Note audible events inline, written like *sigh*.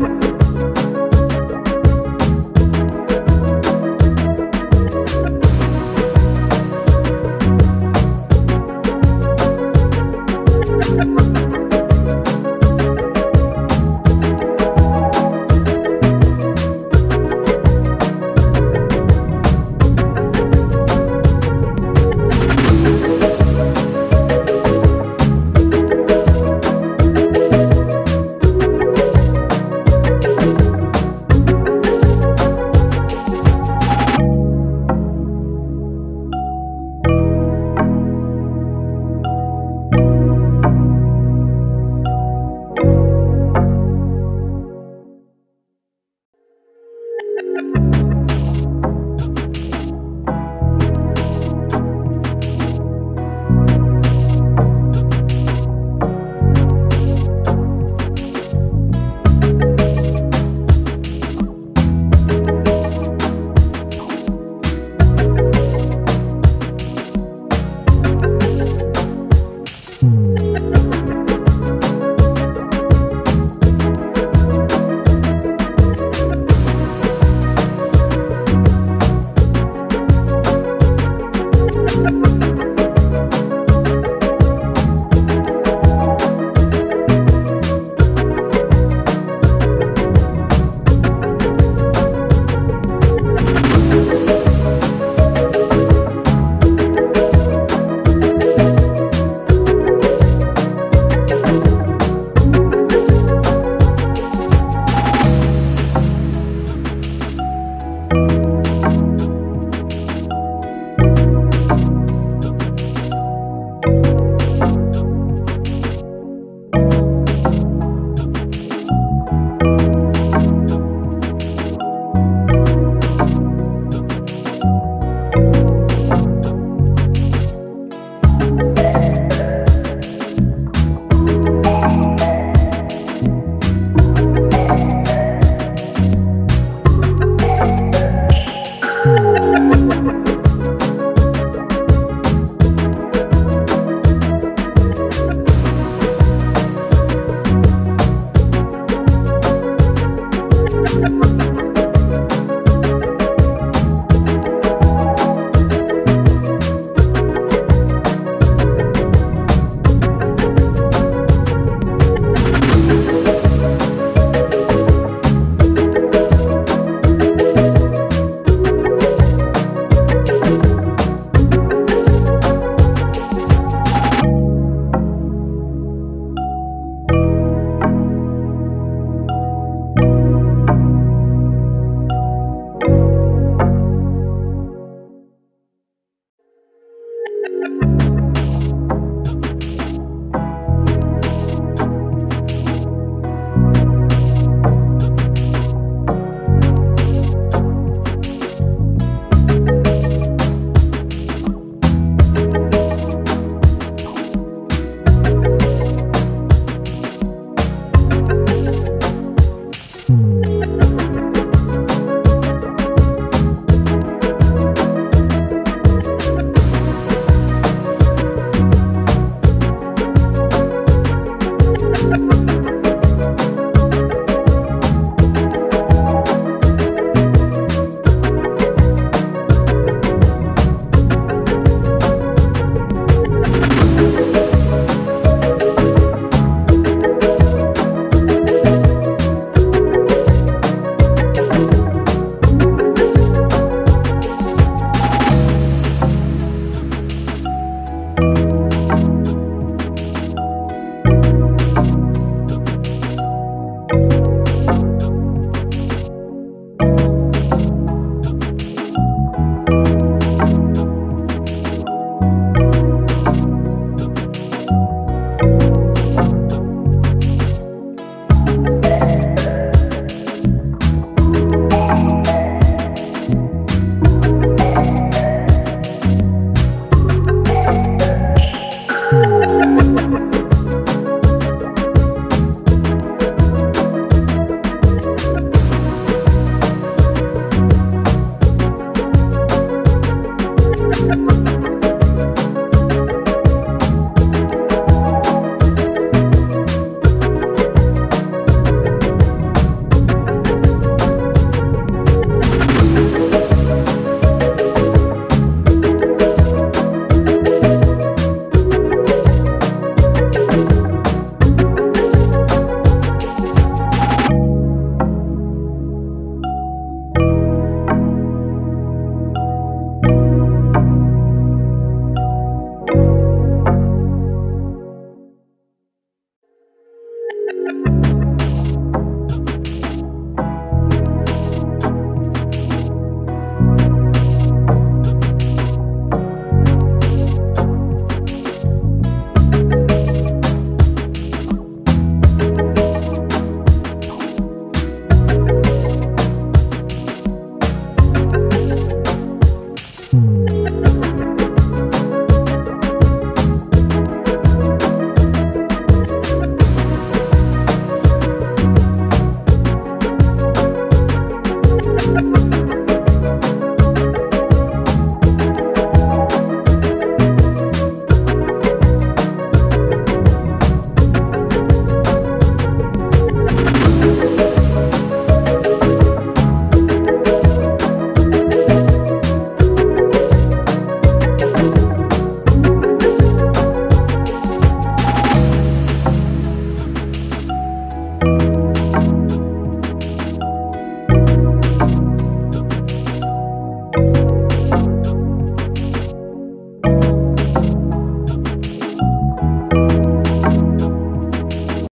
Bye. you *laughs*